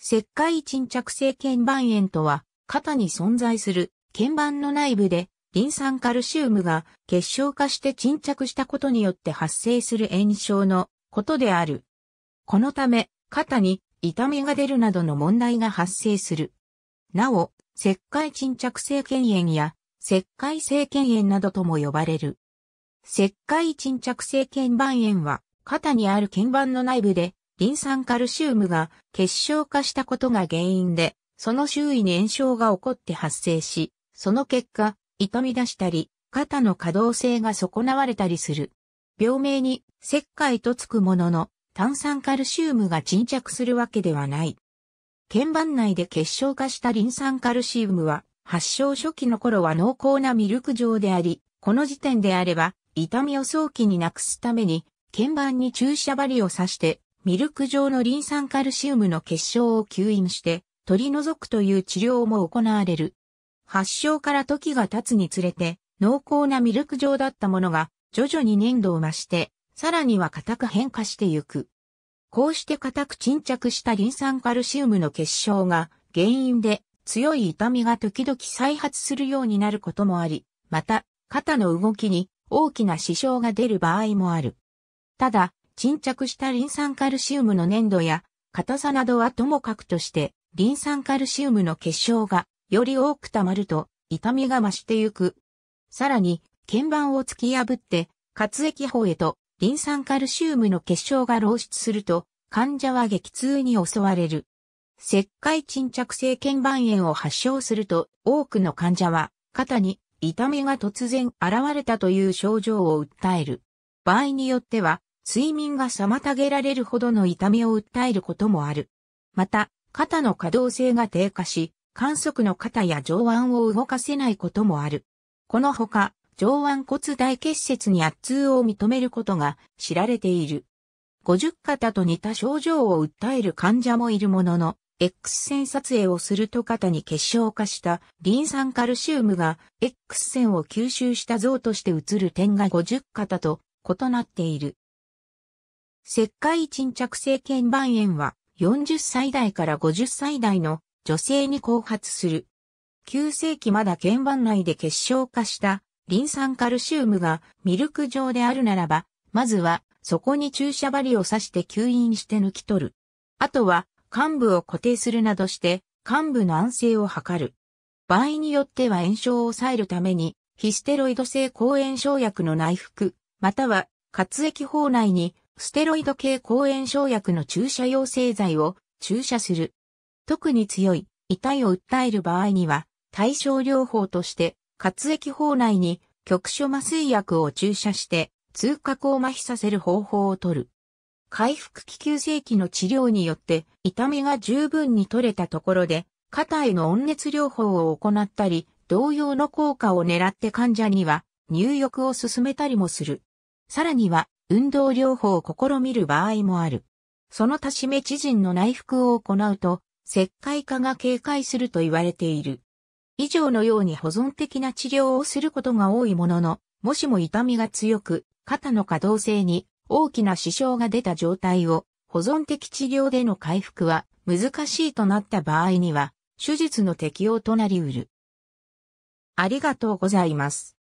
石灰沈着性腱板炎とは、肩に存在する腱板の内部でリン酸カルシウムが結晶化して沈着したことによって発生する炎症のことである。このため、肩に痛みが出るなどの問題が発生する。なお、石灰沈着性腱炎や石灰性腱炎などとも呼ばれる。石灰沈着性腱板炎は、肩にある腱板の内部でリン酸カルシウムが結晶化したことが原因で、その周囲に炎症が起こって発生し、その結果、痛み出したり、肩の可動性が損なわれたりする。病名に石灰とつくものの炭酸カルシウムが沈着するわけではない。鍵盤内で結晶化したリン酸カルシウムは発症初期の頃は濃厚なミルク状であり、この時点であれば痛みを早期になくすために鍵盤に注射針を刺してミルク状のリン酸カルシウムの結晶を吸引して取り除くという治療も行われる。発症から時が経つにつれて、濃厚なミルク状だったものが徐々に粘度を増して、さらには硬く変化してゆく。こうして硬く沈着したリン酸カルシウムの結晶が原因で強い痛みが時々再発するようになることもあり、また肩の動きに大きな支障が出る場合もある。ただ、沈着したリン酸カルシウムの粘度や硬さなどはともかくとして、リン酸カルシウムの結晶がより多く溜まると痛みが増してゆく。さらに、鍵盤を突き破って活液法へとリン酸カルシウムの結晶が漏出すると患者は激痛に襲われる。石灰沈着性腱板炎を発症すると多くの患者は肩に痛みが突然現れたという症状を訴える。場合によっては睡眠が妨げられるほどの痛みを訴えることもある。また、肩の可動性が低下し、観測の肩や上腕を動かせないこともある。このほか、上腕骨大結節に圧痛を認めることが知られている。50肩と似た症状を訴える患者もいるものの、X 線撮影をすると肩に結晶化したリン酸カルシウムが X 線を吸収した像として映る点が50肩と異なっている。石灰沈着性腱板炎は40歳代から50歳代の女性に後発する。9世紀まだ鍵盤内で結晶化したリン酸カルシウムがミルク状であるならば、まずはそこに注射針を刺して吸引して抜き取る。あとは患部を固定するなどして患部の安静を図る。場合によっては炎症を抑えるためにヒステロイド性抗炎症薬の内服、または活液包内にステロイド系抗炎症薬の注射用製剤を注射する。特に強い痛いを訴える場合には、対症療法として活液包内に局所麻酔薬を注射して痛覚を麻痺させる方法を取る。回復期急性期の治療によって痛みが十分に取れたところで、肩への温熱療法を行ったり、同様の効果を狙って患者には入浴を進めたりもする。さらには運動療法を試みる場合もある。その多しめ知人の内服を行うと石灰化が警戒すると言われている。以上のように保存的な治療をすることが多いものの、もしも痛みが強く、肩の可動性に大きな支障が出た状態を保存的治療での回復は難しいとなった場合には、手術の適用となり得る。ありがとうございます。